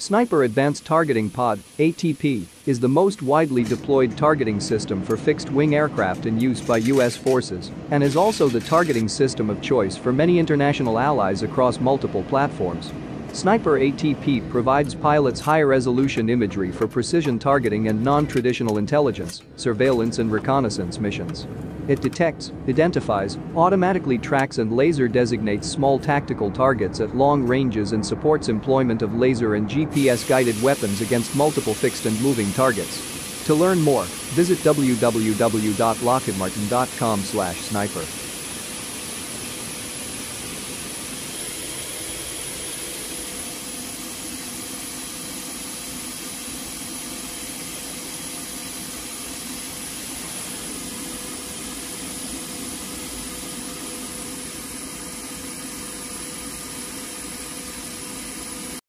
Sniper Advanced Targeting Pod, ATP, is the most widely deployed targeting system for fixed-wing aircraft in use by U.S. forces and is also the targeting system of choice for many international allies across multiple platforms. Sniper ATP provides pilots high-resolution imagery for precision targeting and non-traditional intelligence, surveillance and reconnaissance missions. It detects, identifies, automatically tracks and laser designates small tactical targets at long ranges and supports employment of laser and GPS-guided weapons against multiple fixed and moving targets. To learn more, visit www.lockheedmartin.com/sniper.